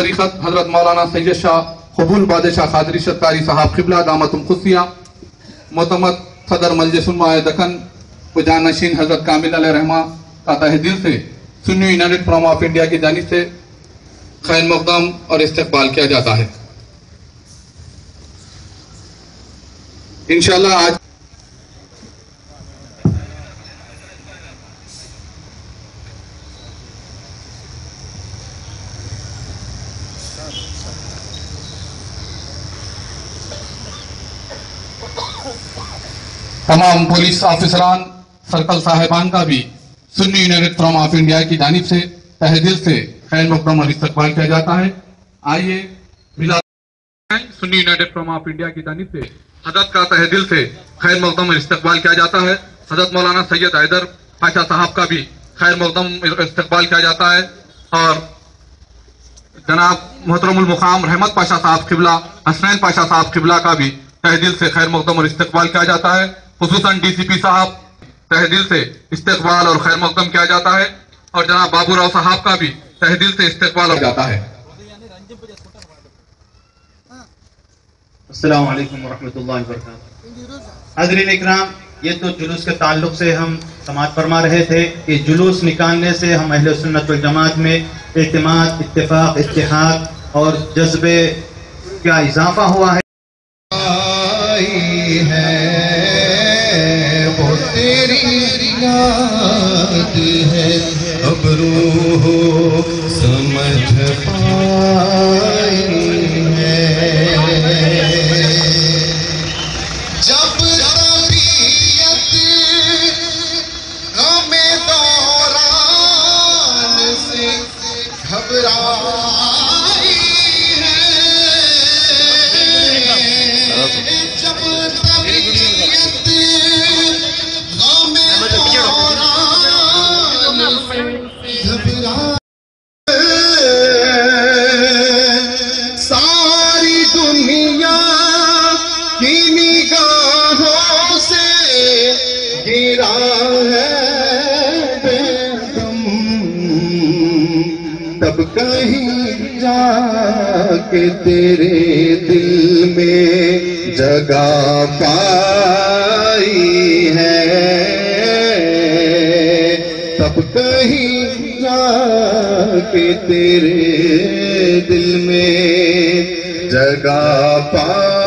طریقت حضرت مولانا سید شاہ قبول بادشاہ خادری شتکاری صاحب قبلہ دامتم خصیہ معتمد صدر مجلس علماء دکن و حضرت کامل علیہ رحمہ کا تہ دل سے، Sunni United Forum of India کی جانب سے خیر مقدم اور استقبال کیا جاتا ہے۔ انشاءاللہ آج تمام پولیس آفیسران، سرکل صاحبان کا بھی Sunni United Forum of India کی جانب سے تہ دل سے خیر مقدم اور استقبال کیا جاتا ہے۔ آئیے ملا Sunni United Forum of India کی جانب سے حضرت کا تہ دل سے خیر مقدم اور استقبال کیا جاتا ہے۔ حضرت مولانا سید حیدر پاشا صاحب کا بھی خیر مقدم استقبال کیا جاتا ہے۔ اور جناب محترم المقام رحمت پاشا صاحب قبلہ، حسنین پاشا صاحب قبلہ کا بھی تہ دل سے خیر مقدم اور استقبال کیا جاتا ہے۔ خصوصاً ڈی سی پی صاحب تہ دل سے استقبال اور خیر مقدم کیا جاتا ہے اور جناب بابو راؤ صاحب کا بھی تہ دل سے استقبال کیا جاتا ہے۔ السلام علیکم ورحمۃ اللہ وبرکاتہ۔ حضرین اکرام یہ تو جلوس کے تعلق سے ہم سماعت فرما رہے تھے کہ جلوس نکالنے سے ہم اہل سنت والجماعت میں اعتماد اتفاق اتحاد اور جذبے کا اضافہ ہوا ہے۔ آئی ہے۔ وہ تیری یاد ہے اب روح سمجھ پائی ہے۔ گھبرائی ہے۔ کی نگاہوں سے گرا ہے بیگم تب کہیں جا کے تیرے دل میں جگہ پائی ہے۔ تب کہیں جا کے تیرے دل میں جگہ پائی